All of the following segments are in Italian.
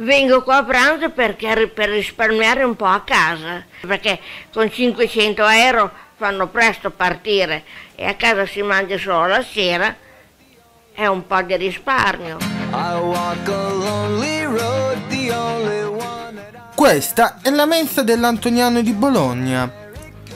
Vengo qua a pranzo perché, per risparmiare un po' a casa, perché con 500 euro fanno presto partire e a casa si mangia solo la sera, è un po' di risparmio. Questa è la mensa dell'Antoniano di Bologna,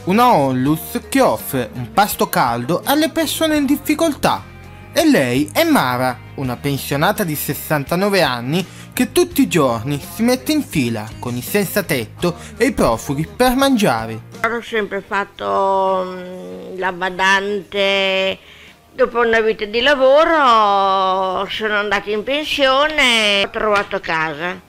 una onlus che offre un pasto caldo alle persone in difficoltà. E lei è Mara, una pensionata di 69 anni che tutti i giorni si mette in fila con i senza tetto e i profughi per mangiare. Ho sempre fatto mm, la badante, dopo una vita di lavoro sono andata in pensione e ho trovato casa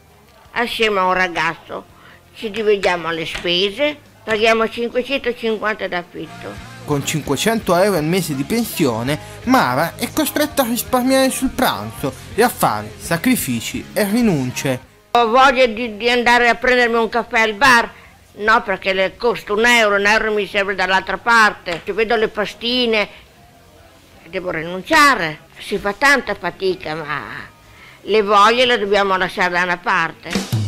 assieme a un ragazzo. Ci dividiamo le spese, paghiamo 550 d'affitto. Con 500 euro al mese di pensione, Mara è costretta a risparmiare sul pranzo e a fare sacrifici e rinunce. Ho voglia di, di andare a prendermi un caffè al bar? No, perché le costa un euro, un euro mi serve dall'altra parte. Ci vedo le pastine, devo rinunciare. Si fa tanta fatica, ma le voglie le dobbiamo lasciare da una parte.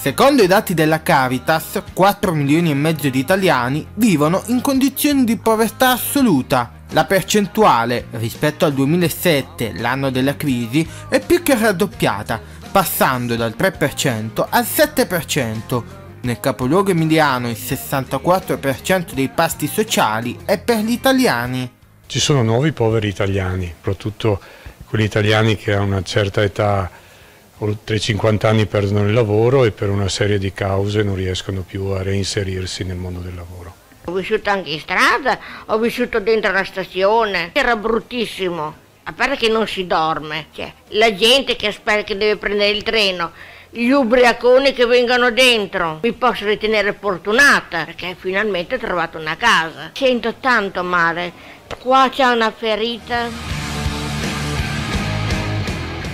Secondo i dati della Caritas, 4 milioni e mezzo di italiani vivono in condizioni di povertà assoluta. La percentuale rispetto al 2007, l'anno della crisi, è più che raddoppiata, passando dal 3% al 7%. Nel capoluogo emiliano il 64% dei pasti sociali è per gli italiani. Ci sono nuovi poveri italiani, soprattutto quelli italiani che hanno una certa età oltre 50 anni perdono il lavoro e per una serie di cause non riescono più a reinserirsi nel mondo del lavoro. Ho vissuto anche in strada, ho vissuto dentro la stazione, era bruttissimo, a parte che non si dorme, cioè, la gente che aspetta che deve prendere il treno, gli ubriaconi che vengono dentro. Mi posso ritenere fortunata perché finalmente ho trovato una casa. Sento tanto male, qua c'è una ferita.